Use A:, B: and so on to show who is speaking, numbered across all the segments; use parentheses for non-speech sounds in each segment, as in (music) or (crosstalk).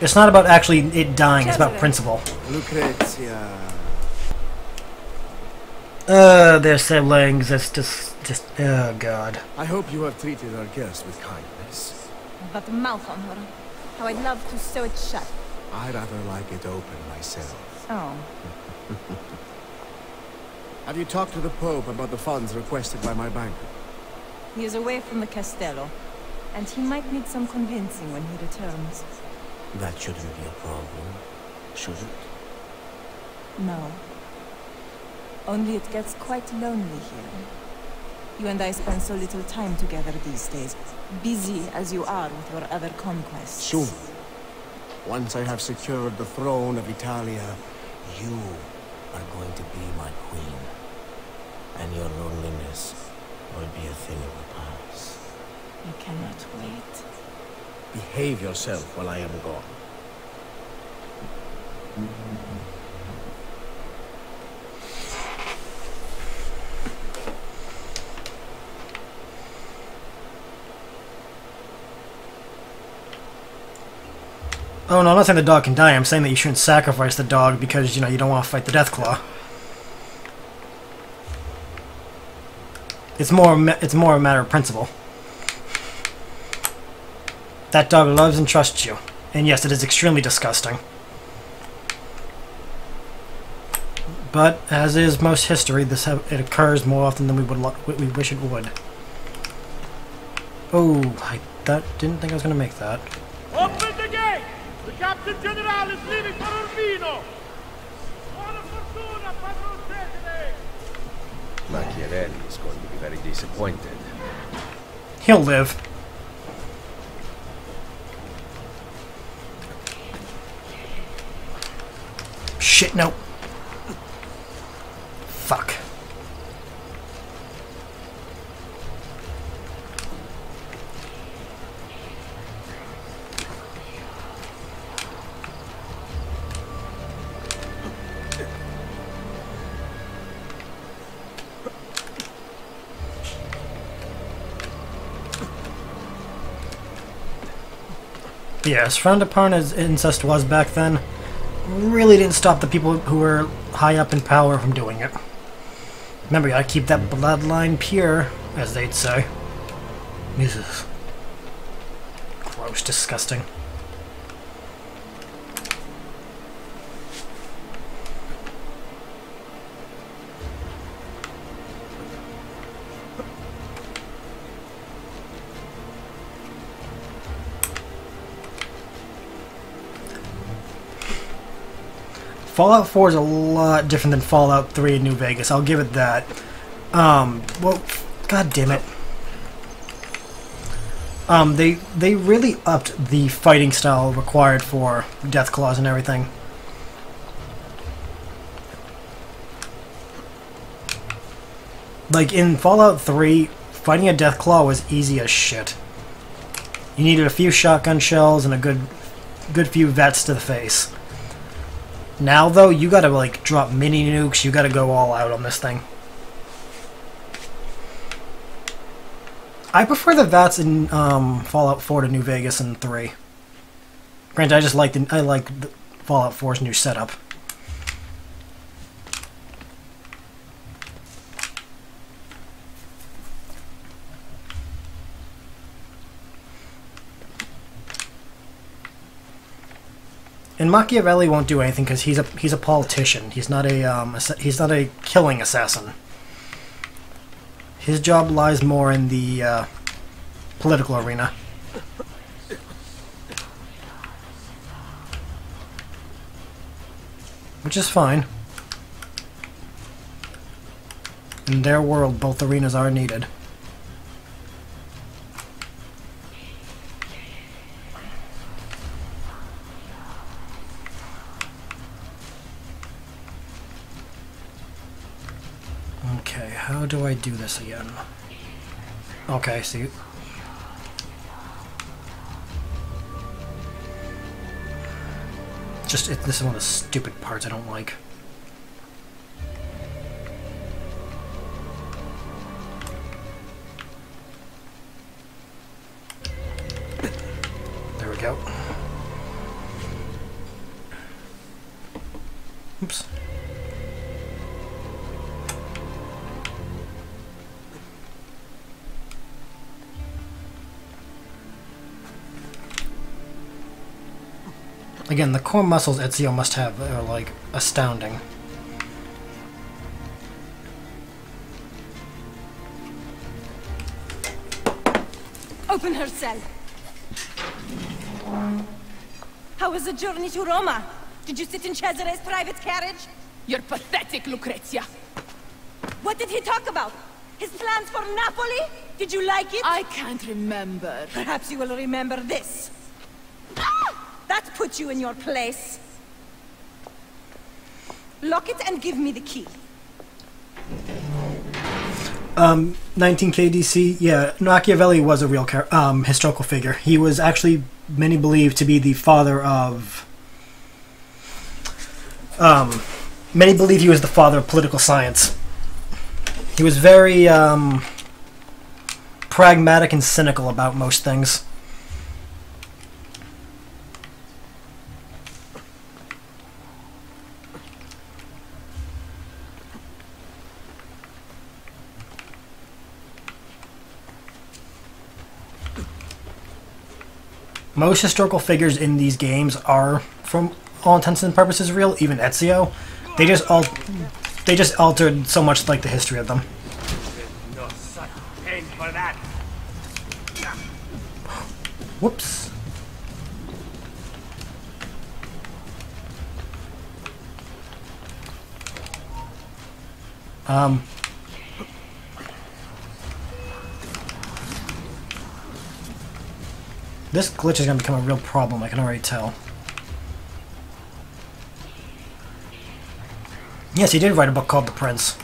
A: It's not about actually it dying, it's about principle.
B: Lucrezia.
A: Uh, their siblings, it's just, just, oh god.
B: I hope you have treated our guest with kindness.
C: That mouth on her. How I'd love to sew it shut.
B: I'd rather like it open myself.
C: Oh. (laughs)
B: Have you talked to the Pope about the funds requested by my banker?
C: He is away from the Castello, and he might need some convincing when he returns.
B: That shouldn't be a problem, should it?
C: No. Only it gets quite lonely here. You and I spend so little time together these days, busy as you are with your other conquests.
B: Soon. Once I have secured the throne of Italia, you are going to be my queen. And your loneliness will be a thing of the past.
C: I cannot wait.
B: Behave yourself while I am gone.
A: Oh no, I'm not saying the dog can die, I'm saying that you shouldn't sacrifice the dog because, you know, you don't want to fight the Deathclaw. It's more, it's more a matter of principle. That dog loves and trusts you. And yes, it is extremely disgusting. But, as is most history, this it occurs more often than we would we wish it would. Oh, I that, didn't think I was going to make that.
D: Open the gate! The Captain General is leaving for Urbino! Buona fortuna, Padron Cesare!
E: Machiavelli is going to be very disappointed.
A: He'll live. Shit, no. Fuck. Yes, frowned upon as incest was back then, really didn't stop the people who were high up in power from doing it. Remember, you gotta keep that bloodline pure, as they'd say. Jesus. Gross, disgusting. Fallout 4 is a lot different than Fallout 3 in New Vegas. I'll give it that. Um, well, god damn it. Um, they they really upped the fighting style required for Deathclaws and everything. Like in Fallout 3, fighting a Deathclaw was easy as shit. You needed a few shotgun shells and a good good few VATS to the face. Now, though, you gotta, like, drop mini nukes. You gotta go all out on this thing. I prefer the VATS in um, Fallout 4 to New Vegas and 3. Granted, I just like the I like the Fallout 4's new setup. And Machiavelli won't do anything because he's a he's a politician. He's not a um, he's not a killing assassin. His job lies more in the uh, political arena. Which is fine. In their world, both arenas are needed. Do this again? Okay, see. Just, it, this is one of the stupid parts I don't like. Again, the core muscles Ezio must have are like astounding.
C: Open her cell. How was the journey to Roma? Did you sit in Cesare's private carriage?
F: You're pathetic, Lucrezia.
C: What did he talk about? His plans for Napoli? Did you like it?
F: I can't remember.
C: Perhaps you will remember this. That puts you in your place. Lock it and give me the key.
A: Um, 19 KDC, yeah, Machiavelli was a real um, historical figure. He was actually many believe to be the father of. Um, many believe he was the father of political science. He was very um, pragmatic and cynical about most things. Most historical figures in these games are, from all intents and purposes, real. Even Ezio, they just all they just altered so much like the history of them. Whoops. Um. This glitch is going to become a real problem, I can already tell. Yes, he did write a book called The Prince.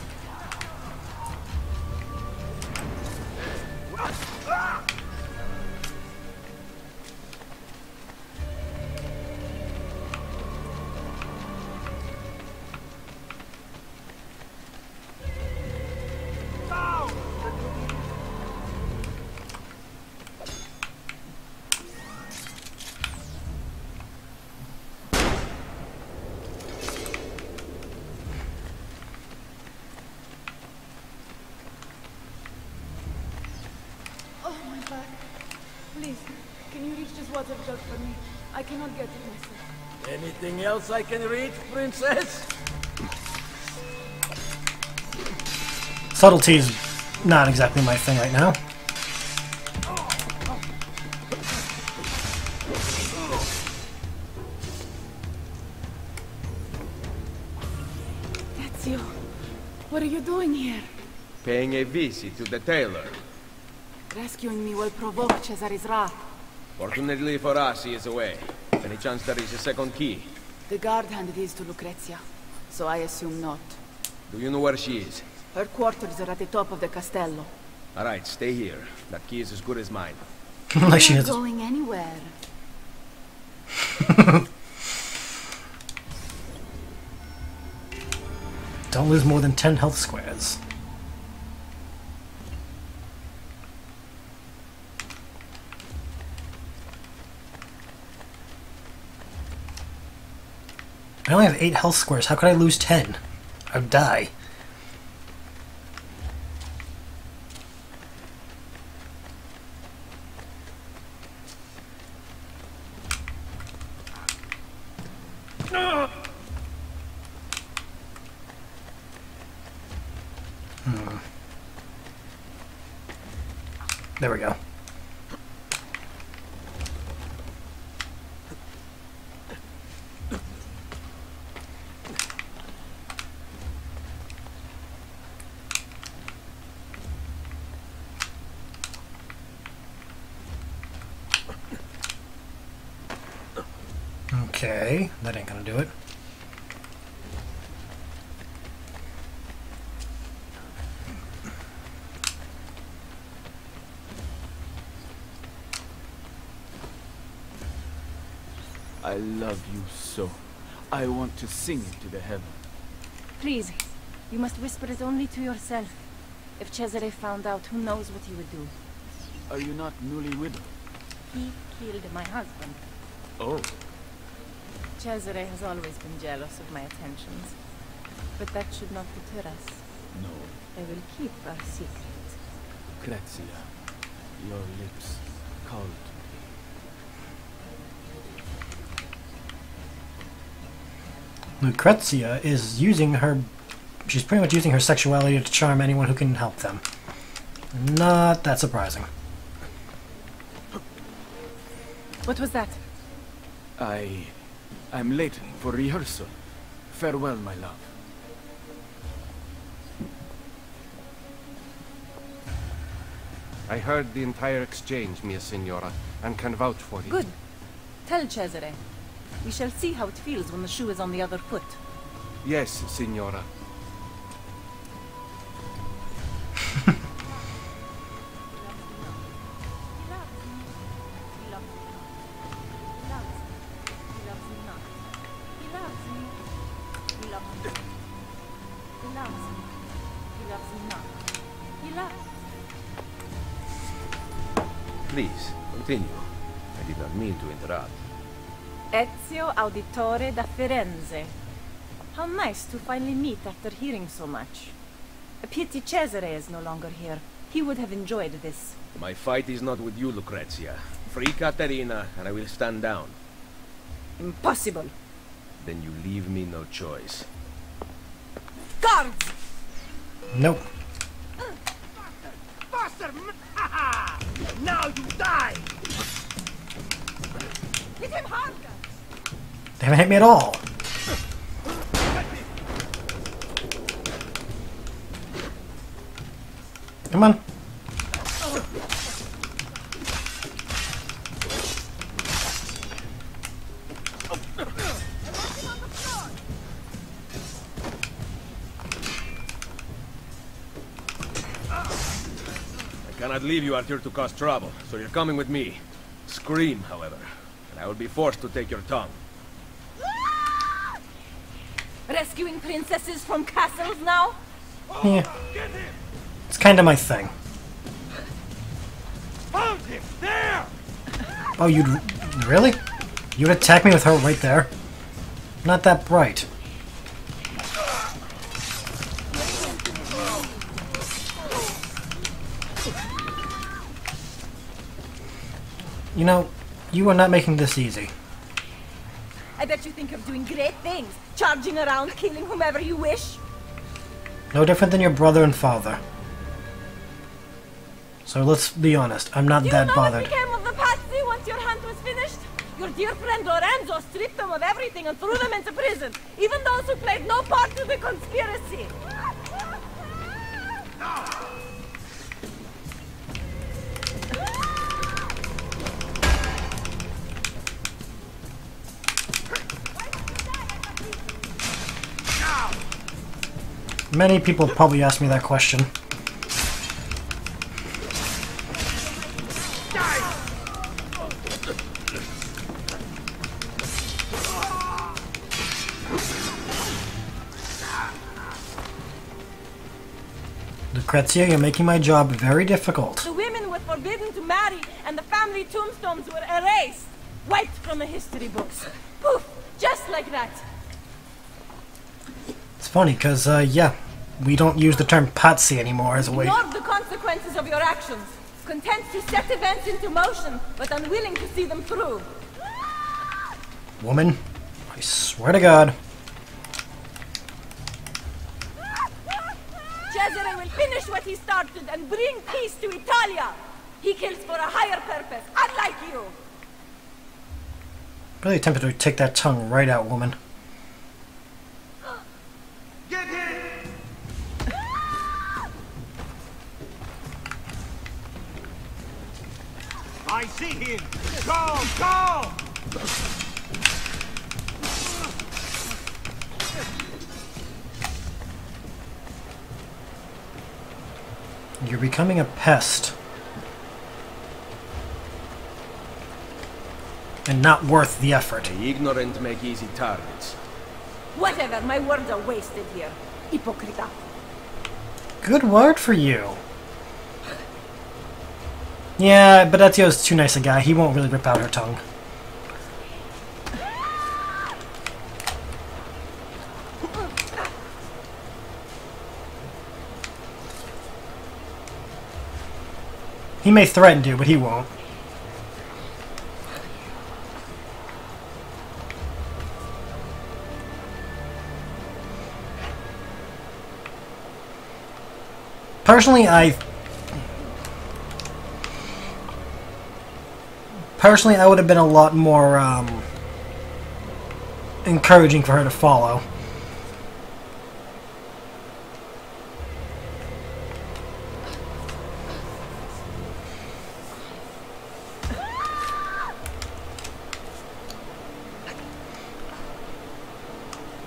B: Anything else I can read, princess?
A: Subtlety is not exactly my thing right now.
F: Ezio, what are you doing here?
E: Paying a visit to the tailor.
F: Rescuing me will provoke Cesare's wrath.
E: Fortunately for us, he is away. Any chance there is a second key?
F: The guard handed his to Lucrezia, so I assume not.
E: Do you know where she is?
F: Her quarters are at the top of the castello.
E: Alright, stay here. That key is as good as mine. (laughs)
A: like she is.
F: going anywhere. (laughs)
A: Don't lose more than 10 health squares. I only have 8 health squares. How could I lose 10? I'd die. There we go. Okay, that ain't gonna do it.
G: I love you so. I want to sing it to the heaven.
C: Please, you must whisper it only to yourself. If Cesare found out, who knows what he would do.
G: Are you not newly widowed?
C: He killed my husband.
G: Oh.
C: Cesare has always been jealous of my attentions. But that should not deter us.
G: No,
C: I will keep our secret.
G: Krezia, your lips call to me.
A: Lucrezia is using her. She's pretty much using her sexuality to charm anyone who can help them. Not that surprising.
C: What was that?
G: I... I'm late for rehearsal. Farewell, my love.
H: I heard the entire exchange, mia signora, and can vouch for it.
C: Good. Tell Cesare. We shall see how it feels when the shoe is on the other foot.
H: Yes, signora.
E: Please, continue. I did not mean to interrupt.
C: Ezio Auditore da Firenze. How nice to finally meet after hearing so much. A pity Cesare is no longer here. He would have enjoyed this.
E: My fight is not with you, Lucrezia. Free Caterina, and I will stand down.
C: Impossible.
E: Then you leave me no choice.
C: Guards!
A: Nope.
D: Now you die!
C: Hit him harder!
A: They haven't hit me at all. Come on.
E: Cannot leave you out here to cause trouble, so you're coming with me. Scream, however, and I will be forced to take your tongue. (laughs)
C: Rescuing princesses from castles now?
A: Yeah. It's kind of my thing.
D: Found him! There!
A: Oh, you'd... Really? You'd attack me with her right there? Not that bright. You know, you are not making this easy.
C: I bet you think of doing great things. Charging around, killing whomever you wish.
A: No different than your brother and father. So let's be honest, I'm not
C: Do you
A: that
C: know
A: bothered.
C: what became of the Pazzi once your hunt was finished? Your dear friend Lorenzo stripped them of everything and threw them into prison. Even those who played no part in the conspiracy.
A: Many people probably ask me that question. Lucrezia, you're making my job very difficult.
C: The women were forbidden to marry, and the family tombstones were erased, wiped from the history books. Poof! Just like that.
A: It's funny, because, uh, yeah, we don't use the term patsy anymore as a way.
C: Ignore the consequences of your actions. Content to set events into motion, but unwilling to see them through.
A: Woman, I swear to God.
C: Cesare will finish what he started and bring peace to Italia. He kills for a higher purpose, unlike you.
A: Really tempted to take that tongue right out, woman.
D: See him! Go! Go!
A: You're becoming a pest. And not worth the effort.
E: The ignorant make easy targets.
C: Whatever, my words are wasted here. Hypocrita.
A: Good word for you. Yeah, but Ezio's too nice a guy. He won't really rip out her tongue. He may threaten to, but he won't. Personally, I personally I would have been a lot more um, encouraging for her to follow.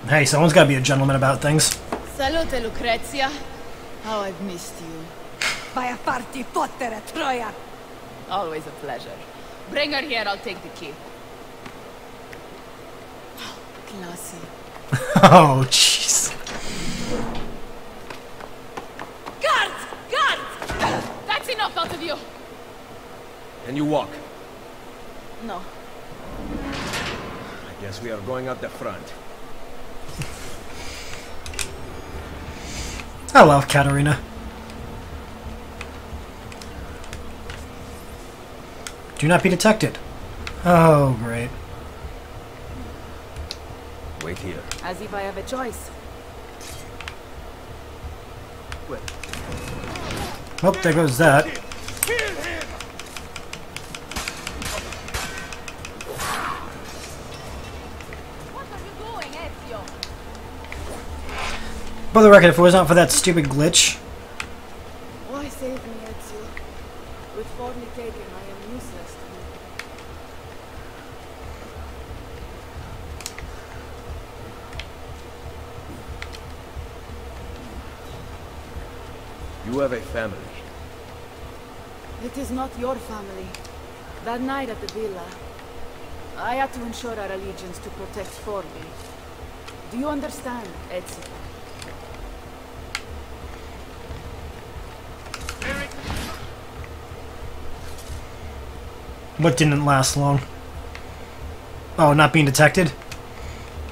A: Hey, someone's got to be a gentleman about things.
F: Salute, Lucrezia. How I've missed you.
I: Vai a farti fottere, Troia!
F: Always a pleasure. Bring her here, I'll take the key. Classy. (laughs)
A: Oh, jeez.
F: Guards! Guards! That's enough out of you!
E: Can you walk?
F: No.
E: I guess we are going out the front.
A: I love Caterina. Do not be detected. Oh, great.
E: Wait here.
F: As if I have a choice. Wait.
A: Oh, there goes that.
F: What are you doing, Ezio?
A: For the record, if it was not for that stupid glitch,
F: Why save me, Ezio? With Forli taken, I am useless to you.
E: You have a family.
F: It is not your family. That night at the villa, I had to ensure our allegiance to protect Forli. Do you understand, Ezio?
A: what didn't last long? Oh, not being detected?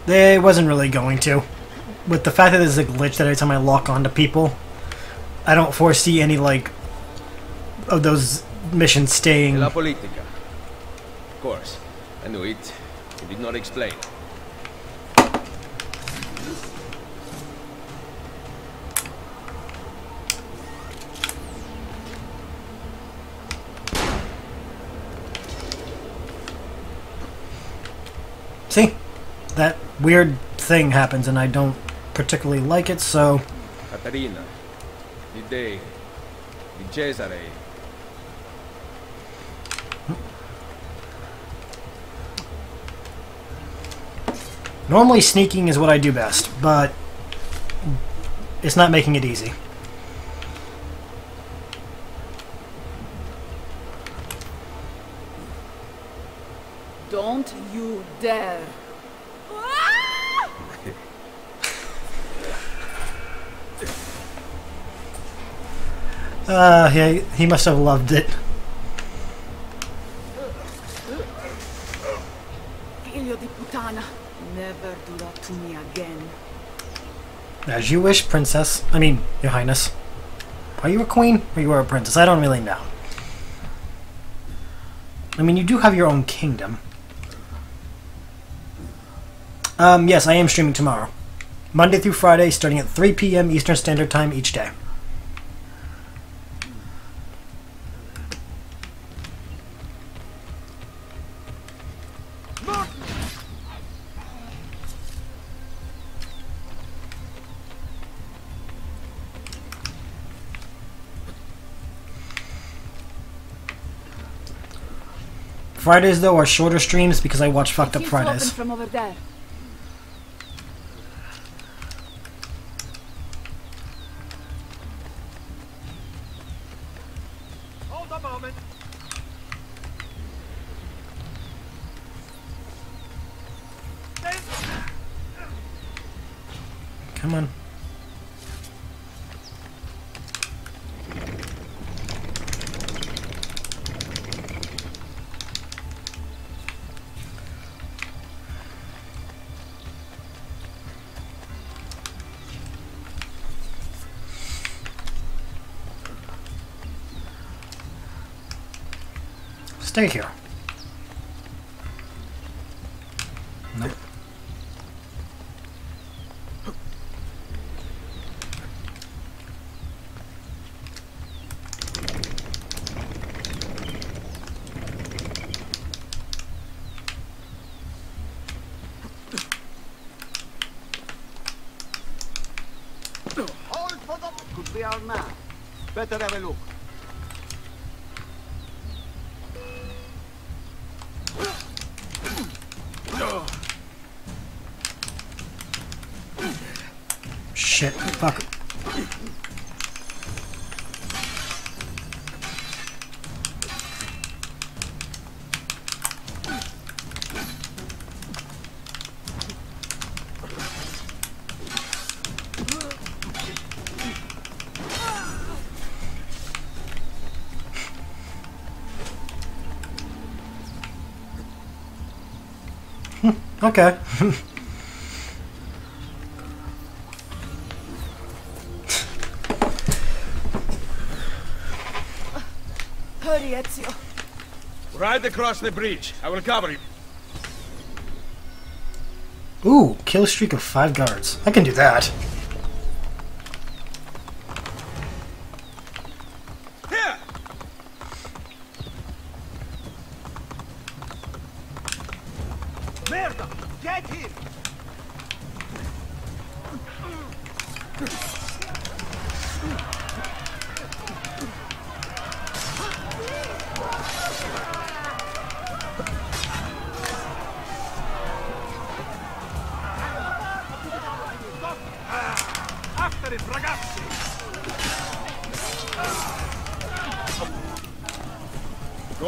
A: They wasn't really going to. With the fact that there's a glitch that every time I lock onto people, I don't foresee any, like, of those missions staying.
E: La politica. Of course. I knew it. You did not explain.
A: See? That weird thing happens and I don't particularly like it, so
E: Caterina. Did they... Did Cesare...
A: normally sneaking is what I do best, but it's not making it easy.
F: Don't you dare!
A: Uh, yeah, he must have loved it.
F: Figlio di puttana! Never do that to me again.
A: As you wish, princess. I mean, your highness. Are you a queen or you are a princess? I don't really know. I mean, you do have your own kingdom. Um, yes, I am streaming tomorrow. Monday through Friday, starting at 3 p.m. Eastern Standard Time each day. Fridays, though, are shorter streams because I watch Fucked Up Fridays.
F: from over there.
D: Hold a moment.
A: Come on. Stay here.
B: Could be our man. Better have a look.
A: Okay.
F: Hurry, Ezio.
E: Ride across the bridge. I will cover you.
A: Ooh, kill streak of five guards. I can do that.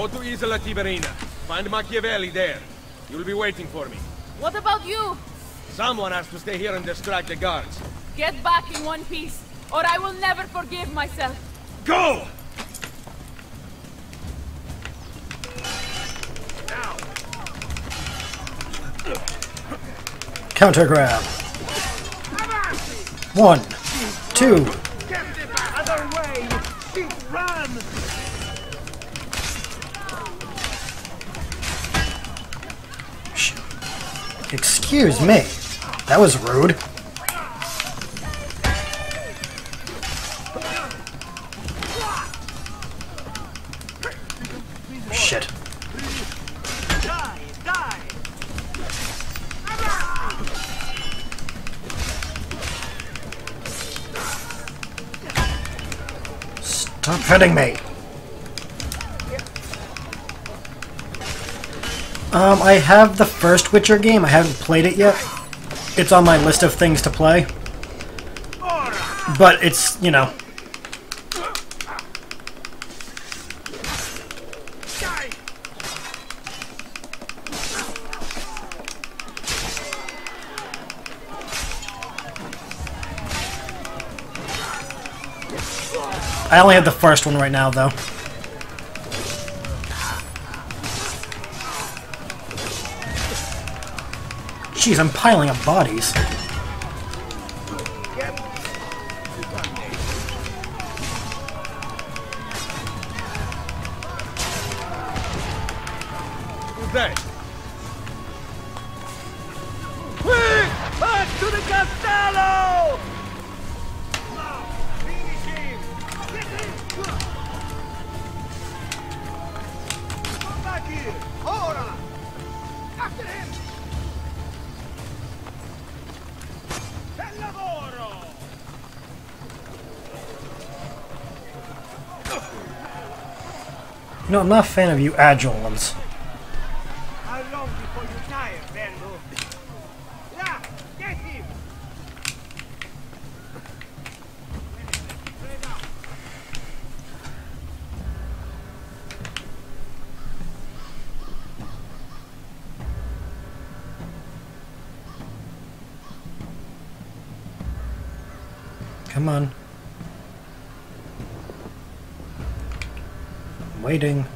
E: Go to Isola Tiberina. Find Machiavelli there. You'll be waiting for me.
F: What about you?
E: Someone has to stay here and distract the guards.
F: Get back in one piece, or I will never forgive myself.
E: Go!
A: Counter grab. One, two, Excuse me. That was rude. Shit. Stop hitting me. Um, I have the first Witcher game. I haven't played it yet. It's on my list of things to play. But it's, you know, I only have the first one right now, though. Jeez, I'm piling up bodies. Know, I'm not a fan of you agile ones.
D: How long before you tire, Bello? Yeah, get him!
A: Come on. I'm waiting.